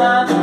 love.